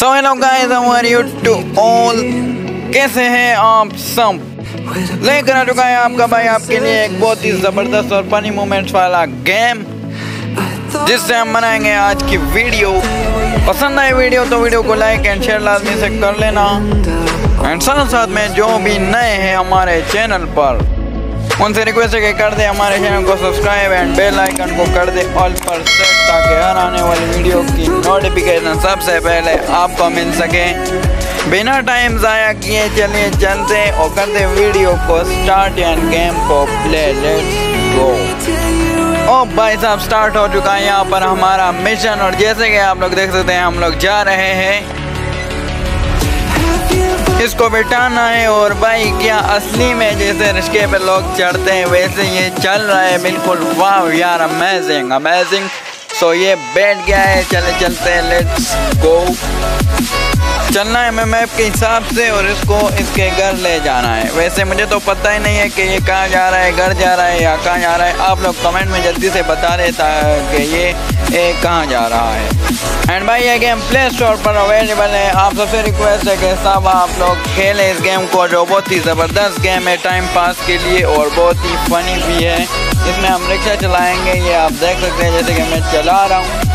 So hello guys are you to all कैसे हैं आप सब? लेकर आ चुका है आपका भाई? आपके लिए एक बहुत ही ज़बरदस्त और फनी मोमेंट्स वाला गेम जिससे हम बनाएँगे आज की वीडियो पसंद आए वीडियो तो वीडियो को लाइक एंड शेयर लाजमी से कर लेना। एंड साथ साथ में जो भी नए हैं हमारे चैनल पर उनसे रिक्वेस्ट है कि कर दे, हमारे चैनल को सब्सक्राइब एंड बेल आइकन को कर दे ऑल पर सेट ताकि हर आने वाली वीडियो की नोटिफिकेशन सबसे पहले आपको मिल सके। बिना टाइम ज़ाया किए चलिए चलते और करते वीडियो को स्टार्ट एंड गेम को प्ले लेट्स गो ओ भाई साहब स्टार्ट हो चुका है यहाँ पर हमारा मिशन और जैसे कि आप लोग देख सकते हैं, हम लोग जा रहे हैं। इसको बिठाना है और भाई क्या असली में जैसे रिश्के पे लोग चढ़ते हैं, वैसे ये चल रहा है बिल्कुल। वाह यार अमेजिंग अमेजिंग सो ये बैठ गया है, चले चलते हैं लेट्स गो चलना है मैं मैप के हिसाब से और इसको इसके घर ले जाना है। वैसे मुझे तो पता ही नहीं है कि ये कहाँ जा रहा है, घर जा रहा है या कहाँ जा रहा है। आप लोग कमेंट में जल्दी से बता रहे था कि ये कहाँ जा रहा है? एंड भाई, ये गेम प्ले स्टोर पर अवेलेबल है। आप सबसे रिक्वेस्ट है कि सब आप लोग खेलें इस गेम को, जो बहुत ही ज़बरदस्त गेम है टाइम पास के लिए, और बहुत ही फनी भी है। इसमें हम रिक्शा चलाएँगे, ये आप देख सकते हैं, जैसे कि मैं चला रहा हूँ।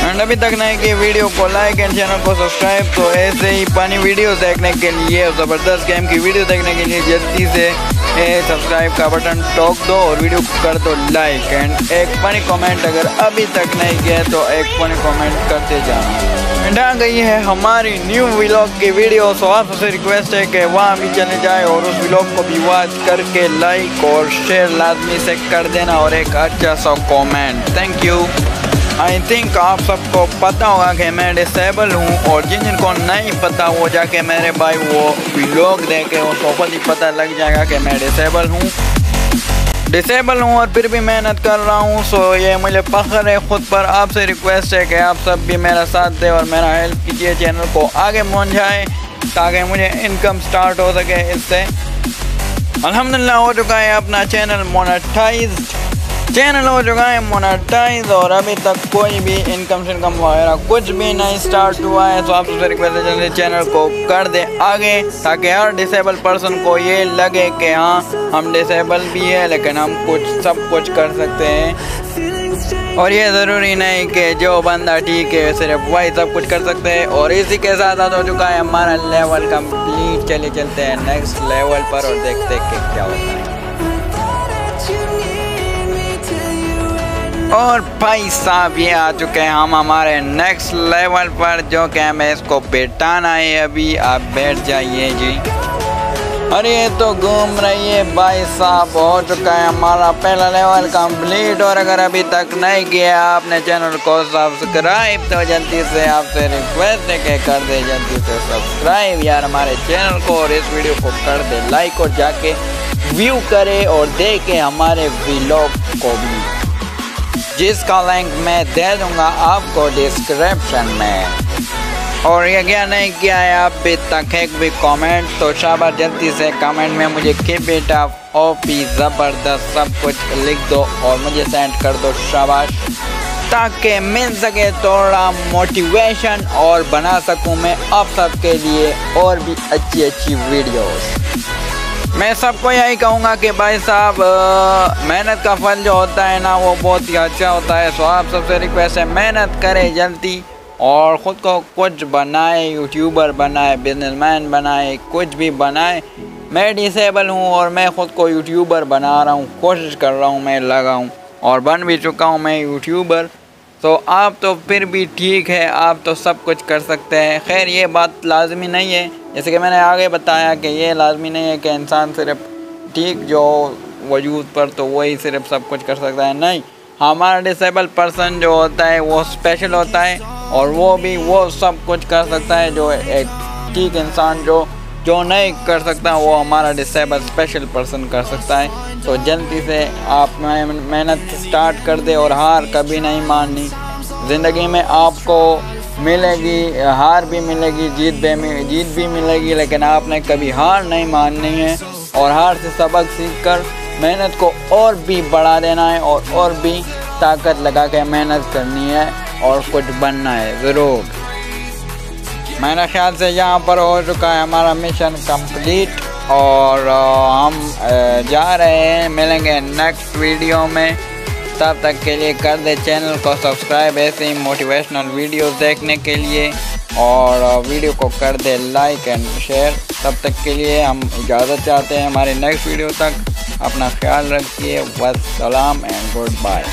एंड अभी तक नहीं कि वीडियो को लाइक एंड चैनल को सब्सक्राइब तो ऐसे ही पानी वीडियो देखने के लिए ज़बरदस्त गेम की वीडियो देखने के लिए, जल्दी से सब्सक्राइब का बटन टोक दो और वीडियो कर दो लाइक एंड एक पानी कमेंट अगर अभी तक नहीं किया तो एक पानी कमेंट करते जाना। एंड आ गई है हमारी न्यू व्लॉग की वीडियो सो सबसे रिक्वेस्ट है कि वहाँ भी चले जाए और उस व्लॉग को भी वॉच करके लाइक और शेयर लाजमी से कर देना और एक अच्छा सा comment thank you I think आप सबको पता होगा कि मैं डिसेबल हूँ और जिन जिनको नहीं पता वो जाके मेरे भाई वो व्लॉग देखे, उनको खुद ही पता लग जाएगा कि मैं डिसेबल हूँ। डिसेबल हूँ और फिर भी मेहनत कर रहा हूँ सो ये मुझे फ़ख्र है ख़ुद पर। आपसे रिक्वेस्ट है कि आप सब भी मेरा साथ दें और मेरा हेल्प कीजिए चैनल को आगे पहुँचाएँ ताकि मुझे इनकम स्टार्ट हो सके इससे। अल्हम्दुलिल्लाह, हो चुका है अपना चैनल मोनेटाइज्ड चैनल हो चुका है मोनाटाइज और अभी तक कोई भी इनकम सिनकम वगैरह कुछ भी नहीं स्टार्ट हुआ है तो आप सबसे रिक्वेस्ट है जल्दी चैनल को कर दे आगे, ताकि हर डिसेबल पर्सन को ये लगे कि हाँ हम डिसेबल भी है, लेकिन हम कुछ, सब कुछ कर सकते हैं। और ये ज़रूरी नहीं कि जो बंदा ठीक है, सिर्फ़ वही सब कुछ कर सकते हैं, और इसी के साथ साथ हो चुका है हमारा लेवल कंप्लीट चले चलते हैं नेक्स्ट लेवल पर और देखते हैं कि क्या होता है। और भाई साहब ये आ चुके हैं हम हमारे नेक्स्ट लेवल पर, जो कि हमें इसको बैठाना है अभी। आप बैठ जाइए जी। अरे ये तो घूम रही है भाई साहब, हो चुका है हमारा पहला लेवल कंप्लीट और अगर अभी तक नहीं किया आपने चैनल को सब्सक्राइब तो जल्दी से आपसे रिक्वेस्ट है कि कर दे, जल्दी से सब्सक्राइब यार हमारे चैनल को। और इस वीडियो को कर दे लाइक और जाके व्यू करे और देखे हमारे व्लॉग को भी। जिसका लिंक मैं दे दूँगा आपको डिस्क्रिप्शन में। और ये क्या नहीं किया है, आप भी तक एक भी कमेंट तो शाबा जल्दी से कमेंट में मुझे के बेटा ओ पी ज़बरदस्त, सब कुछ लिख दो और मुझे सेंड कर दो, शाबाश। ताकि मिल सके थोड़ा मोटिवेशन और बना सकूँ मैं आप सबके लिए और भी अच्छी अच्छी वीडियोस मैं सबको यही कहूँगा कि भाई साहब मेहनत का फल जो होता है ना, वो बहुत ही अच्छा होता है। सो आप सबसे रिक्वेस्ट है, मेहनत करें जल्दी और ख़ुद को कुछ बनाए यूट्यूबर बनाए बिजनेसमैन बनाए, कुछ भी बनाए। मैं डिसेबल हूँ और मैं ख़ुद को यूट्यूबर बना रहा हूँ, कोशिश कर रहा हूँ, मैं लगा हूँ और बन भी चुका हूँ मैं यूट्यूबर तो आप तो फिर भी ठीक है, आप तो सब कुछ कर सकते हैं। खैर, ये बात लाजमी नहीं है। जैसे कि मैंने आगे बताया कि ये लाजमी नहीं है कि इंसान सिर्फ़ ठीक जो वजूद पर तो वही सिर्फ़ सब कुछ कर सकता है। नहीं, हमारा डिसेबल पर्सन जो होता है, वो स्पेशल होता है और वो भी वो सब कुछ कर सकता है जो एक ठीक इंसान जो जो नहीं कर सकता, वो हमारा डिसेबल स्पेशल पर्सन कर सकता है। तो जल्दी से आप मेहनत स्टार्ट कर दे और हार कभी नहीं माननी। ज़िंदगी में आपको मिलेगी, हार भी मिलेगी, जीत भी जीत भी मिलेगी, लेकिन आपने कभी हार नहीं माननी है। और हार से सबक सीख कर मेहनत को और भी बढ़ा देना है और और भी ताकत लगा के मेहनत करनी है और कुछ बनना है, ज़रूर। मेरे ख्याल से यहाँ पर हो चुका है हमारा मिशन कंप्लीट और हम जा रहे हैं। मिलेंगे नेक्स्ट वीडियो में। तब तक के लिए कर दे चैनल को सब्सक्राइब ऐसे ही मोटिवेशनल वीडियो देखने के लिए। और वीडियो को कर दे लाइक एंड शेयर तब तक के लिए हम इजाज़त चाहते हैं हमारे नेक्स्ट वीडियो तक। अपना ख्याल रखिए। वसलाम एंड गुड बाय